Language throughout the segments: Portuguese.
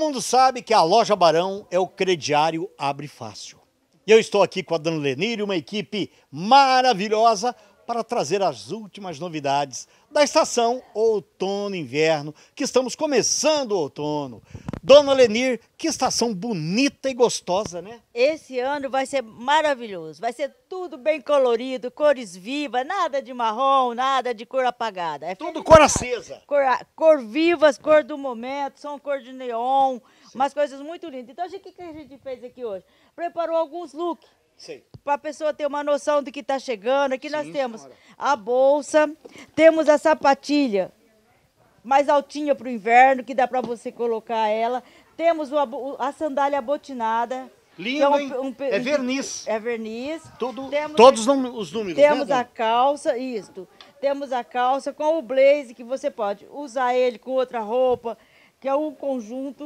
mundo sabe que a loja Barão é o crediário Abre Fácil. E eu estou aqui com a Dona Lenir uma equipe maravilhosa para trazer as últimas novidades da estação outono-inverno, que estamos começando o outono. Dona Lenir, que estação bonita e gostosa, né? Esse ano vai ser maravilhoso. Vai ser tudo bem colorido, cores vivas, nada de marrom, nada de cor apagada. É tudo cor acesa. Cor, cor vivas, cor do momento, são cor de neon, Sim. umas coisas muito lindas. Então, o que, a gente fez aqui hoje? Preparou alguns looks. Para a pessoa ter uma noção do que está chegando. Aqui Sim, nós temos senhora. a bolsa, temos a sapatilha mais altinha para o inverno, que dá para você colocar ela. Temos o, a sandália botinada. Lindo, é, um, um, é verniz. É verniz. Tudo, temos, todos os números, Temos né, a calça, isto. Temos a calça com o blaze, que você pode usar ele com outra roupa, que é um conjunto,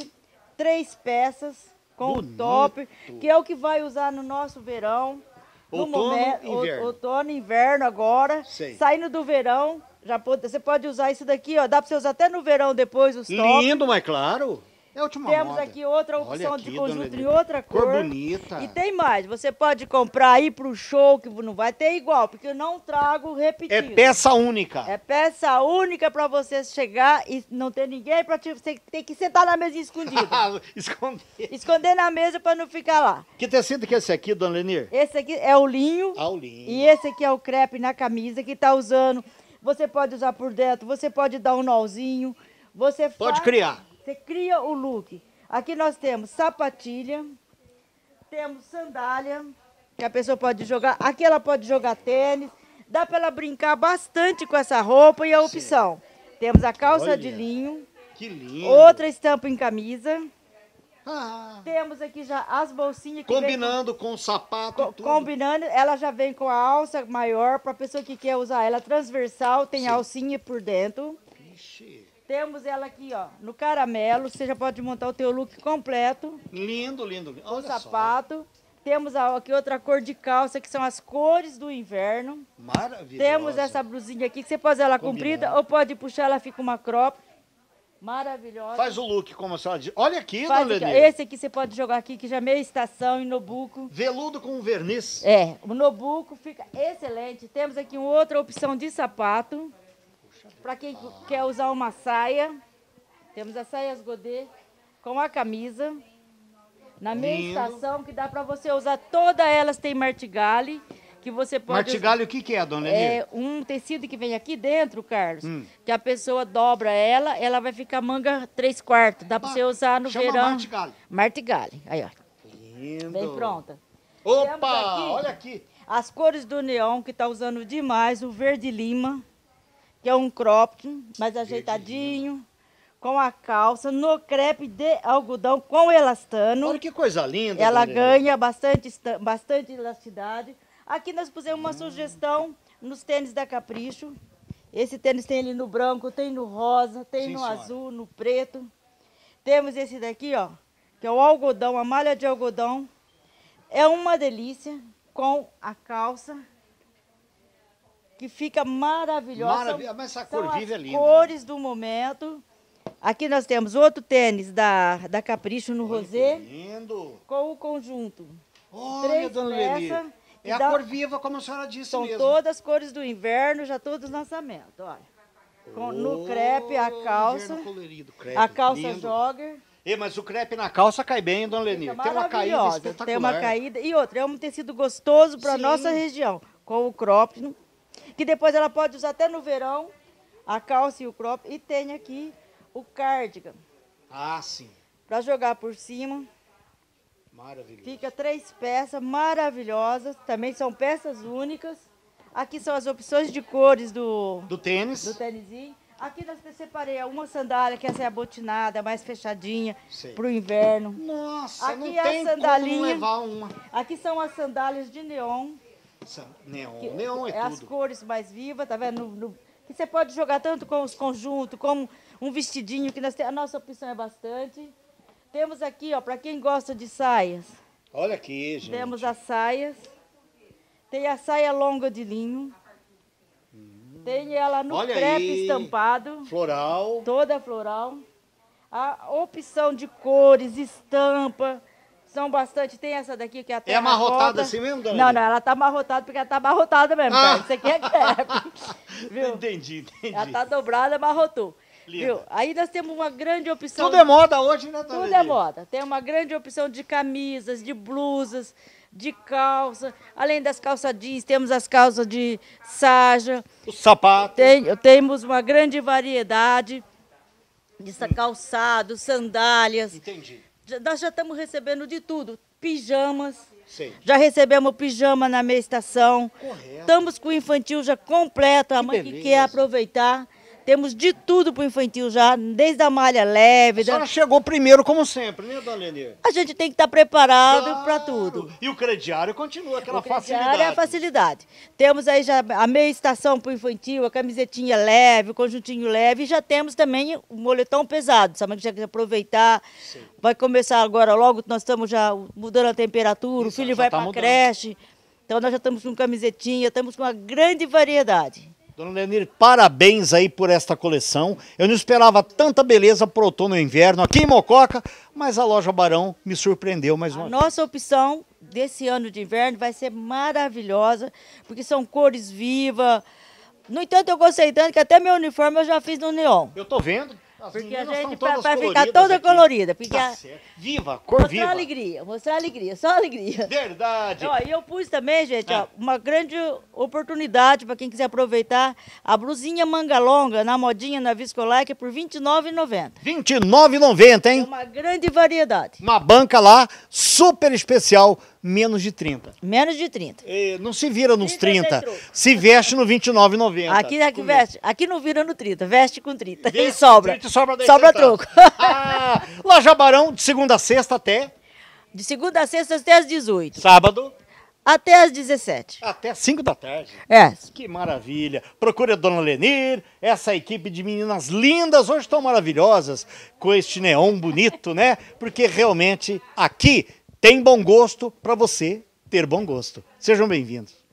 três peças com Bonito. o top, que é o que vai usar no nosso verão. Outono, no momento, inverno. Outono, inverno agora. Sei. Saindo do verão, já pode, você pode usar isso daqui, ó. Dá para você usar até no verão depois os top. Lindo, mas claro. É a última Temos moda. aqui outra opção aqui, de conjunto em outra cor. Cor bonita. E tem mais. Você pode comprar aí pro show, que não vai ter igual, porque eu não trago repetido. É peça única. É peça única para você chegar e não ter ninguém para te... Você tem que sentar na mesa escondida. Esconder. Esconder na mesa para não ficar lá. Que tecido que é esse aqui, dona Lenir? Esse aqui é o linho. Ah, o linho. E esse aqui é o crepe na camisa que tá usando. Você pode usar por dentro, você pode dar um nozinho. Você pode faz... criar. Você cria o look. Aqui nós temos sapatilha, temos sandália, que a pessoa pode jogar. Aqui ela pode jogar tênis. Dá para ela brincar bastante com essa roupa e a opção. Sim. Temos a calça Olha, de linho. Que lindo. Outra estampa em camisa. Ah. Temos aqui já as bolsinhas. Combinando com, com o sapato co tudo. Combinando, ela já vem com a alça maior para a pessoa que quer usar ela transversal. Tem Sim. alcinha por dentro. Ixi. Temos ela aqui, ó, no caramelo. Você já pode montar o teu look completo. Lindo, lindo. Olha o sapato. Só. Temos aqui outra cor de calça, que são as cores do inverno. Maravilhosa. Temos essa blusinha aqui, que você pode usar ela comprida ou pode puxar, ela fica uma crop. Maravilhosa. Faz o look, como a senhora diz. Olha aqui, Faz dona aqui, Esse aqui você pode jogar aqui, que já é meia estação em Nobuco. Veludo com verniz. É, o Nobuco fica excelente. Temos aqui uma outra opção de sapato. Para quem quer usar uma saia, temos as saias godê com a camisa. Na meia estação, que dá para você usar todas elas, tem martigale, que você pode... Martigale o que, que é, dona Elia? É um tecido que vem aqui dentro, Carlos, hum. que a pessoa dobra ela, ela vai ficar manga 3 quartos. Dá para ah, você usar no chama verão. martigale. Martigale. Aí, ó. Lindo. Bem pronta. Opa, aqui olha aqui. As cores do neon, que está usando demais, o verde lima que é um cropped mais ajeitadinho, com a calça, no crepe de algodão com elastano. Olha que coisa linda. Ela ganha bastante, bastante elasticidade. Aqui nós pusemos uma sugestão nos tênis da Capricho. Esse tênis tem ele no branco, tem no rosa, tem Sim, no senhora. azul, no preto. Temos esse daqui, ó, que é o algodão, a malha de algodão. É uma delícia com a calça que fica maravilhosa. Maravilha, mas essa cor viva é linda. cores do momento. Aqui nós temos outro tênis da, da Capricho no Olha rosé. lindo. Com o conjunto. Olha, dona peças. É a dá, cor viva, como a senhora disse São mesmo. todas as cores do inverno, já todos lançamentos, olha. Com, oh, no crepe, a calça. Colorido, crepe, a calça lindo. jogger. E, mas o crepe na calça cai bem, dona Lenir. Tem uma caída espetacular. Tem uma caída. E outra, é um tecido gostoso para nossa região. Com o cropped, que depois ela pode usar até no verão, a calça e o crop. E tem aqui o cardigan. Ah, sim. Para jogar por cima. Maravilhoso. Fica três peças maravilhosas. Também são peças únicas. Aqui são as opções de cores do... Do tênis. Do tênisinho. Aqui nós separei uma sandália, que essa é abotinada, mais fechadinha, para o inverno. Nossa, aqui não é tem sandalinha, como levar uma. Aqui são as sandálias de neon. Neon, que, neon é, é tudo. As cores mais vivas, tá vendo? No, no, que você pode jogar tanto com os conjuntos, como um vestidinho, que nós a nossa opção é bastante. Temos aqui, ó, para quem gosta de saias. Olha aqui, gente. Temos as saias. Tem a saia longa de linho. Hum. Tem ela no Olha crepe aí. estampado. Floral. Toda floral. A opção de cores, estampa, são bastante. Tem essa daqui que é a É amarrotada assim mesmo, dona Não, não, ela tá amarrotada porque ela tá amarrotada mesmo, Ah. cara. Isso aqui é crepe. viu? Entendi, entendi. Ela tá dobrada, amarrotou. Linda. Viu? Aí nós temos uma grande opção. Tudo é moda hoje, né, Tudo é moda. Tem uma grande opção de camisas, de blusas, de calça. Além das calças jeans, temos as calças de sarja. O sapato. Tem- temos uma grande variedade de sa- calçados, sandálias. Entendi. Nós já estamos recebendo de tudo. Pijamas. Sei. Já recebemos pijama na meia estação. Correto. Estamos com o infantil já completo. A mãe que beleza. quer aproveitar. Temos de tudo para o infantil já, desde a malha leve. A da- senhora chegou primeiro, como sempre, né, dona Lenir? A gente tem que estar preparado para tudo. E o crediário continua, aquela O crediário facilidade. é a facilidade. Temos aí já a meia estação para o infantil, a camisetinha leve, o conjuntinho leve, e já temos também o moletom pesado. Sabe que já quer aproveitar. Vai começar agora logo, nós estamos já mudando a temperatura, Isso, o filho vai tá para a creche. Então nós já estamos com camisetinha, estamos com uma grande variedade. Dona Lenir, parabéns aí por esta coleção. Eu não esperava tanta beleza para outono e inverno aqui em Mococa, mas a loja Barão me surpreendeu mais uma A vez. nossa opção desse ano de inverno vai ser maravilhosa, porque são cores vivas. No entanto, eu gostei tanto que até meu uniforme eu já fiz no neon. Eu tô vendo. As Porque a gente, para ficar toda aqui. colorida, porque Tá a-. Viva, cor mostrar viva. alegria, mostrar alegria, só alegria. Verdade. Ó, e eu pus também, gente, Ah. ó, uma grande oportunidade para quem quiser aproveitar a blusinha manga longa na modinha na Viscolac por R$ 29,90. R$ 29,90, É hein? uma grande variedade. Uma banca lá, super especial, menos de 30. Menos de 30. Eh, Não se vira nos 30 30, sem troco. se veste no 29,90. Aqui, aqui, veste, aqui não vira no 30, veste com 30. Veste e sobra. 30 e sobra 10 sobra troco. Ah, Loja Barão, de segunda a sexta até De segunda a sexta até às 18. sábado, Até às 17. até 5 da tarde. É. Que maravilha. Procure a Dona Lenir, essa equipe de meninas lindas, hoje estão maravilhosas, com este neon bonito, né? Porque realmente aqui tem bom gosto para você ter bom gosto. Sejam bem-vindos.